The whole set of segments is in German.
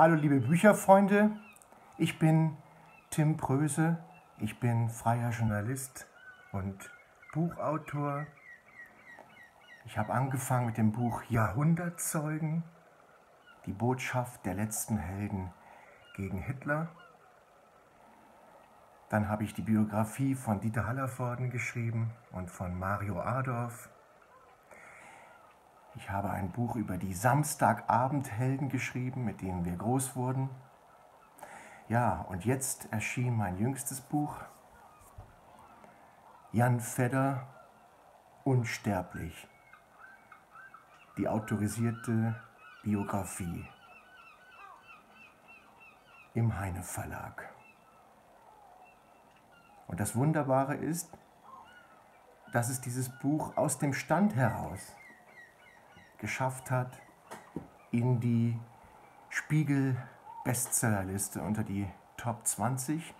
Hallo liebe Bücherfreunde, ich bin Tim Pröse, ich bin freier Journalist und Buchautor. Ich habe angefangen mit dem Buch Jahrhundertzeugen, die Botschaft der letzten Helden gegen Hitler. Dann habe ich die Biografie von Dieter Hallervorden geschrieben und von Mario Adorf. Ich habe ein Buch über die Samstagabendhelden geschrieben, mit denen wir groß wurden. Ja, und jetzt erschien mein jüngstes Buch, Jan Fedder, Unsterblich, die autorisierte Biografie im Heine Verlag. Und das Wunderbare ist, dass es dieses Buch aus dem Stand heraus geschafft hat, in die Spiegel Bestsellerliste unter die Top 20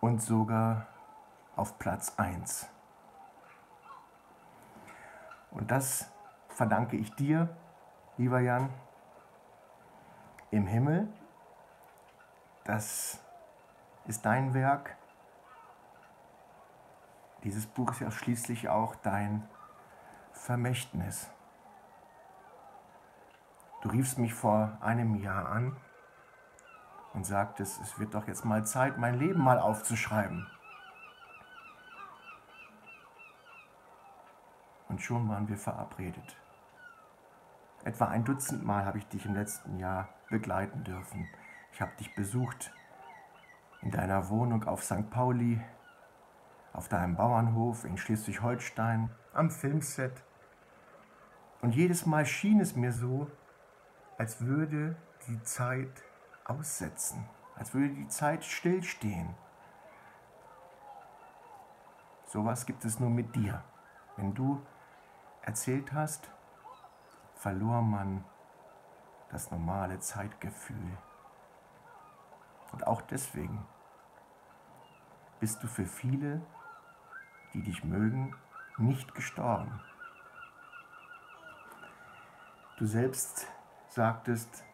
und sogar auf Platz 1. Und das verdanke ich dir, lieber Jan, im Himmel. Das ist dein Werk. Dieses Buch ist ja schließlich auch dein Vermächtnis. Du riefst mich vor einem Jahr an und sagtest, es wird doch jetzt mal Zeit, mein Leben mal aufzuschreiben. Und schon waren wir verabredet. Etwa ein Dutzend Mal habe ich dich im letzten Jahr begleiten dürfen. Ich habe dich besucht in deiner Wohnung auf St. Pauli, auf deinem Bauernhof in Schleswig-Holstein, am Filmset, und jedes Mal schien es mir so, als würde die Zeit aussetzen, als würde die Zeit stillstehen. Sowas gibt es nur mit dir. Wenn du erzählt hast, verlor man das normale Zeitgefühl. Und auch deswegen bist du für viele, die dich mögen, nicht gestorben. Du selbst sagtest,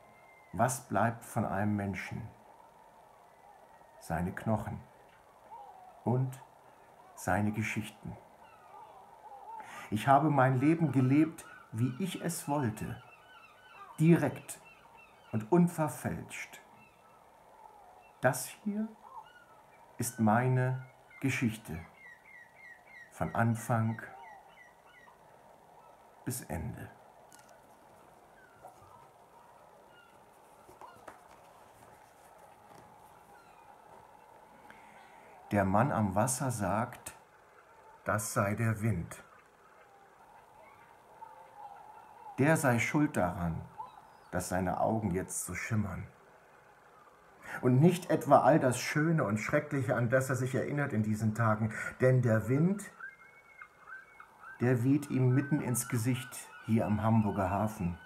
was bleibt von einem Menschen? Seine Knochen und seine Geschichten. Ich habe mein Leben gelebt, wie ich es wollte, direkt und unverfälscht. Das hier ist meine Geschichte von Anfang bis Ende. Der Mann am Wasser sagt, das sei der Wind. Der sei schuld daran, dass seine Augen jetzt so schimmern. Und nicht etwa all das Schöne und Schreckliche, an das er sich erinnert in diesen Tagen, denn der Wind, der weht ihm mitten ins Gesicht hier am Hamburger Hafen.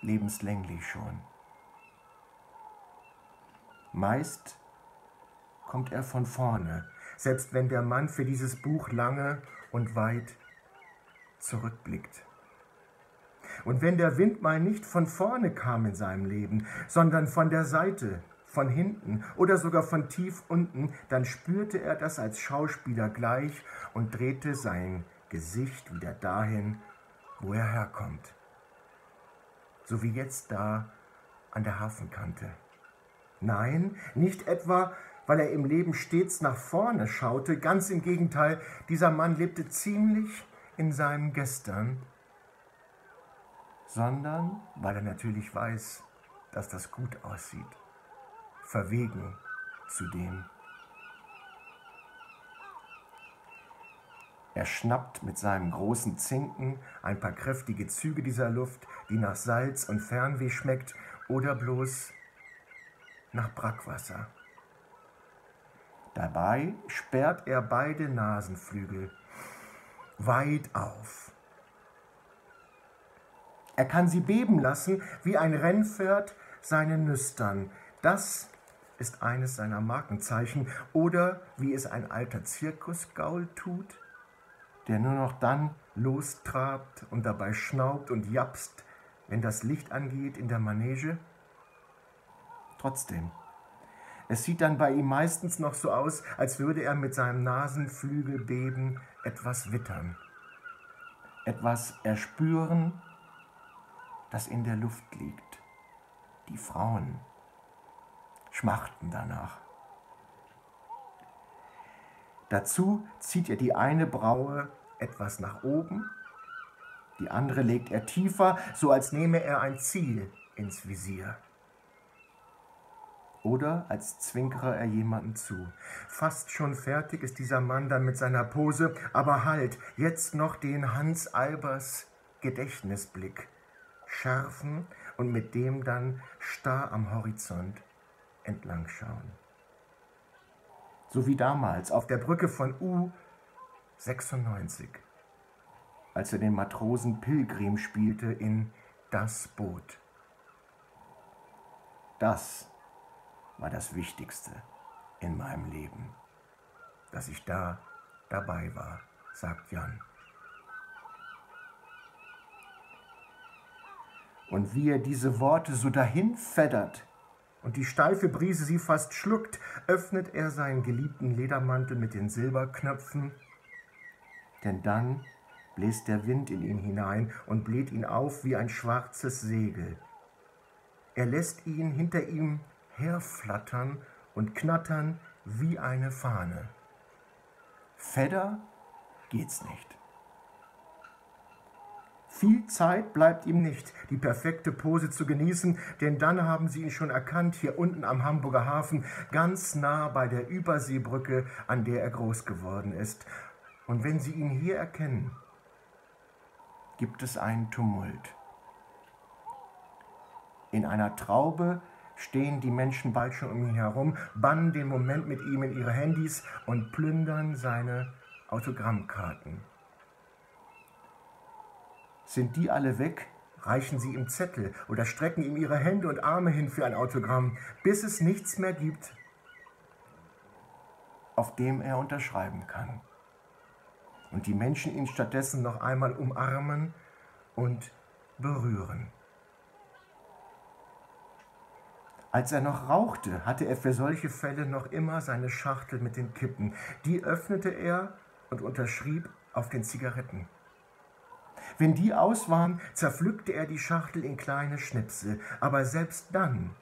Lebenslänglich schon. Meist kommt er von vorne, selbst wenn der Mann für dieses Buch lange und weit zurückblickt. Und wenn der Wind mal nicht von vorne kam in seinem Leben, sondern von der Seite, von hinten oder sogar von tief unten, dann spürte er das als Schauspieler gleich und drehte sein Gesicht wieder dahin, wo er herkommt. So wie jetzt da an der Hafenkante. Nein, nicht etwa, weil er im Leben stets nach vorne schaute. Ganz im Gegenteil, dieser Mann lebte ziemlich in seinem Gestern, sondern weil er natürlich weiß, dass das gut aussieht. Verwegen zudem. Er schnappt mit seinem großen Zinken ein paar kräftige Züge dieser Luft, die nach Salz und Fernweh schmeckt oder bloß nach Brackwasser. Dabei sperrt er beide Nasenflügel weit auf. Er kann sie beben lassen, wie ein Rennpferd seine Nüstern. Das ist eines seiner Markenzeichen. Oder wie es ein alter Zirkusgaul tut, der nur noch dann lostrabt und dabei schnaubt und japst, wenn das Licht angeht in der Manege? Trotzdem, es sieht dann bei ihm meistens noch so aus, als würde er mit seinem Nasenflügel beben etwas wittern, etwas erspüren, das in der Luft liegt. Die Frauen schmachten danach. Dazu zieht er die eine Braue etwas nach oben, die andere legt er tiefer, so als nehme er ein Ziel ins Visier. Oder als zwinkere er jemanden zu. Fast schon fertig ist dieser Mann dann mit seiner Pose, aber halt, jetzt noch den Hans Albers Gedächtnisblick schärfen und mit dem dann starr am Horizont entlang schauen so wie damals auf der Brücke von U96, als er den Matrosen Pilgrim spielte in Das Boot. Das war das Wichtigste in meinem Leben, dass ich da dabei war, sagt Jan. Und wie er diese Worte so dahin feddert, und die steife Brise sie fast schluckt, öffnet er seinen geliebten Ledermantel mit den Silberknöpfen, denn dann bläst der Wind in ihn hinein und bläht ihn auf wie ein schwarzes Segel. Er lässt ihn hinter ihm herflattern und knattern wie eine Fahne. Fedder geht's nicht. Viel Zeit bleibt ihm nicht, die perfekte Pose zu genießen, denn dann haben sie ihn schon erkannt, hier unten am Hamburger Hafen, ganz nah bei der Überseebrücke, an der er groß geworden ist. Und wenn sie ihn hier erkennen, gibt es einen Tumult. In einer Traube stehen die Menschen bald schon um ihn herum, bannen den Moment mit ihm in ihre Handys und plündern seine Autogrammkarten. Sind die alle weg, reichen sie ihm Zettel oder strecken ihm ihre Hände und Arme hin für ein Autogramm, bis es nichts mehr gibt, auf dem er unterschreiben kann. Und die Menschen ihn stattdessen noch einmal umarmen und berühren. Als er noch rauchte, hatte er für solche Fälle noch immer seine Schachtel mit den Kippen. Die öffnete er und unterschrieb auf den Zigaretten. Wenn die aus waren, zerpflückte er die Schachtel in kleine Schnipsel, aber selbst dann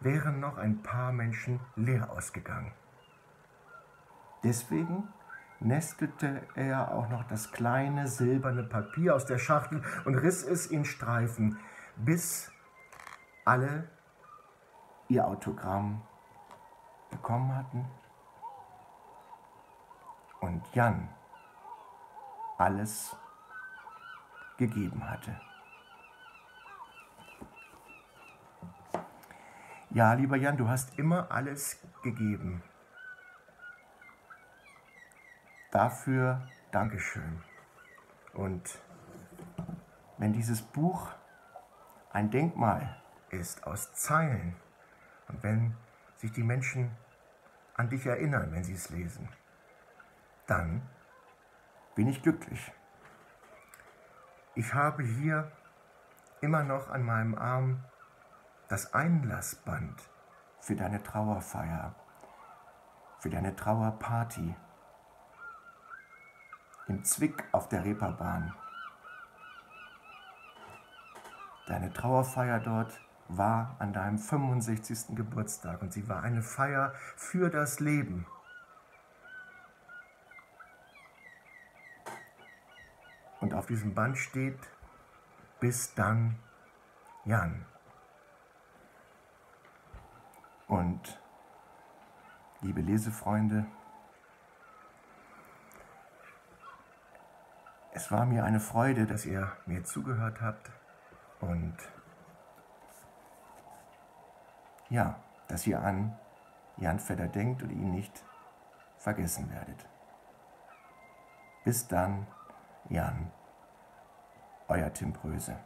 wären noch ein paar Menschen leer ausgegangen. Deswegen nestelte er auch noch das kleine silberne Papier aus der Schachtel und riss es in Streifen, bis alle ihr Autogramm bekommen hatten und Jan alles gegeben hatte. Ja, lieber Jan, du hast immer alles gegeben. Dafür Dankeschön. Und wenn dieses Buch ein Denkmal ist aus Zeilen wenn sich die Menschen an dich erinnern, wenn sie es lesen, dann bin ich glücklich. Ich habe hier immer noch an meinem Arm das Einlassband für deine Trauerfeier, für deine Trauerparty im Zwick auf der Reeperbahn. Deine Trauerfeier dort war an deinem 65. Geburtstag und sie war eine Feier für das Leben. Und auf diesem Band steht, bis dann Jan. Und liebe Lesefreunde, es war mir eine Freude, dass ihr mir zugehört habt und ja, dass ihr an Jan Fedder denkt und ihn nicht vergessen werdet. Bis dann. Jan, euer Tim Bröse.